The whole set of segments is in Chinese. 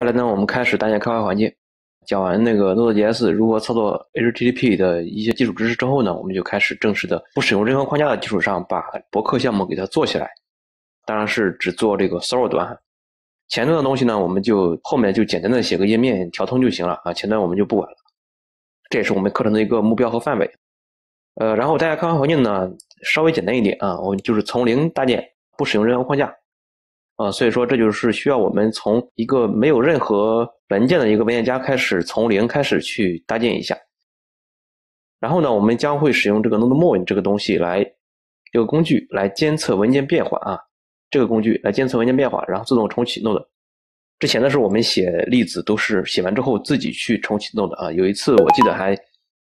接下来呢，我们开始搭建开发环境。讲完那个 Node.js 如何操作 HTTP 的一些基础知识之后呢，我们就开始正式的不使用任何框架的基础上，把博客项目给它做起来。当然是只做这个 server 端，前端的东西呢，我们就后面就简单的写个页面调通就行了啊。前端我们就不管了。这也是我们课程的一个目标和范围。呃，然后大家开发环境呢，稍微简单一点啊，我们就是从零搭建，不使用任何框架。啊，所以说这就是需要我们从一个没有任何文件的一个文件夹开始，从零开始去搭建一下。然后呢，我们将会使用这个 NodeMoon 这个东西来，这个工具来监测文件变化啊，这个工具来监测文件变化，然后自动重启 Node。之前的时候我们写例子都是写完之后自己去重启 Node 啊，有一次我记得还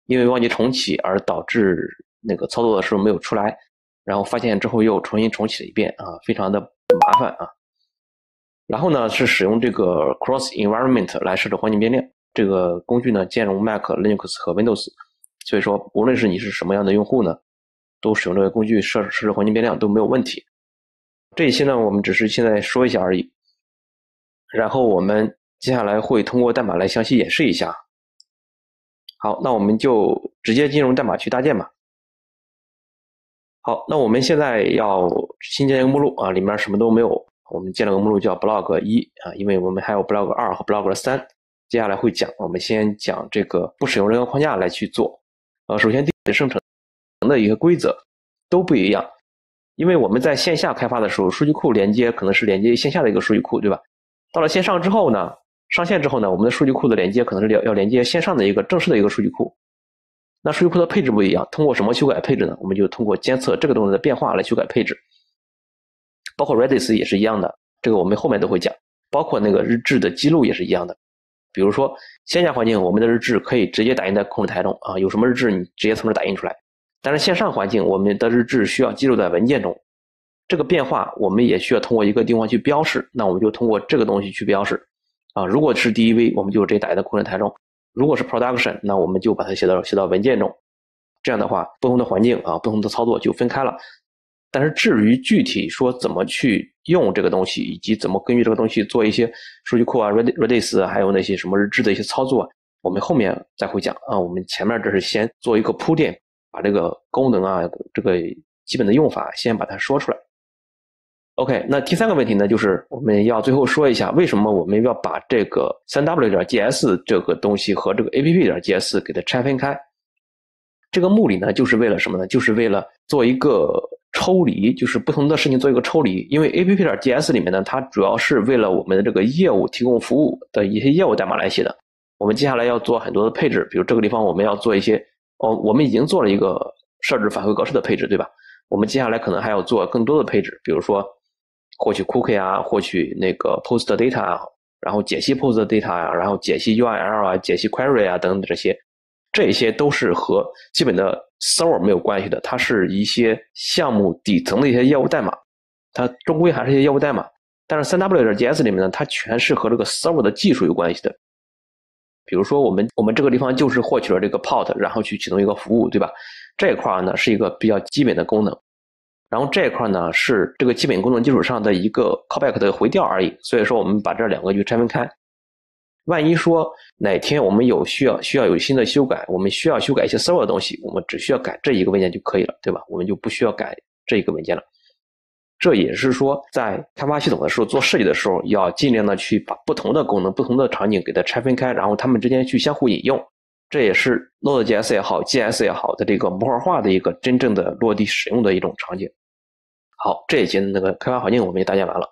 因为忘记重启而导致那个操作的时候没有出来，然后发现之后又重新重启了一遍啊，非常的麻烦啊。然后呢，是使用这个 Cross Environment 来设置环境变量。这个工具呢，兼容 Mac、Linux 和 Windows，所以说无论是你是什么样的用户呢，都使用这个工具设设置环境变量都没有问题。这些呢，我们只是现在说一下而已。然后我们接下来会通过代码来详细演示一下。好，那我们就直接进入代码去搭建吧。好，那我们现在要新建一个目录啊，里面什么都没有。我们建了个目录叫 blog 一啊，因为我们还有 blog 二和 blog 三，接下来会讲。我们先讲这个不使用任何框架来去做。呃，首先地址生成的一个规则都不一样，因为我们在线下开发的时候，数据库连接可能是连接线下的一个数据库，对吧？到了线上之后呢，上线之后呢，我们的数据库的连接可能是要要连接线上的一个正式的一个数据库。那数据库的配置不一样，通过什么修改配置呢？我们就通过监测这个东西的变化来修改配置。包括 Redis 也是一样的，这个我们后面都会讲。包括那个日志的记录也是一样的。比如说线下环境，我们的日志可以直接打印在控制台中啊，有什么日志你直接从这打印出来。但是线上环境，我们的日志需要记录在文件中，这个变化我们也需要通过一个地方去标示。那我们就通过这个东西去标示啊。如果是 DEV，我们就直接打印在控制台中；如果是 Production，那我们就把它写到写到文件中。这样的话，不同的环境啊，不同的操作就分开了。但是至于具体说怎么去用这个东西，以及怎么根据这个东西做一些数据库啊、Redis 还有那些什么日志的一些操作，我们后面再会讲啊。我们前面这是先做一个铺垫，把这个功能啊、这个基本的用法先把它说出来。OK，那第三个问题呢，就是我们要最后说一下，为什么我们要把这个三 W 点 JS 这个东西和这个 APP 点 JS 给它拆分开？这个目的呢，就是为了什么呢？就是为了做一个。抽离就是不同的事情做一个抽离，因为 A P P 点 G S 里面呢，它主要是为了我们的这个业务提供服务的一些业务代码来写的。我们接下来要做很多的配置，比如这个地方我们要做一些哦，我们已经做了一个设置返回格式的配置，对吧？我们接下来可能还要做更多的配置，比如说获取 cookie 啊，获取那个 post data 啊，然后解析 post data 啊，然后解析 URL 啊，解析 query 啊等等这些。这些都是和基本的 server 没有关系的，它是一些项目底层的一些业务代码，它终归还是一些业务代码。但是 3W 点 JS 里面呢，它全是和这个 server 的技术有关系的。比如说，我们我们这个地方就是获取了这个 port，然后去启动一个服务，对吧？这一块呢是一个比较基本的功能，然后这一块呢是这个基本功能基础上的一个 callback 的回调而已。所以说，我们把这两个就拆分开。万一说哪天我们有需要需要有新的修改，我们需要修改一些 server 的东西，我们只需要改这一个文件就可以了，对吧？我们就不需要改这一个文件了。这也是说，在开发系统的时候做设计的时候，要尽量的去把不同的功能、不同的场景给它拆分开，然后它们之间去相互引用。这也是 Node.js 也好，JS 也好的这个模块化的一个真正的落地使用的一种场景。好，这一节的那个开发环境我们也搭建完了。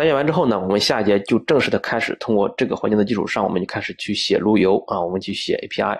搭建完之后呢，我们下一节就正式的开始通过这个环境的基础上，我们就开始去写路由啊，我们去写 API。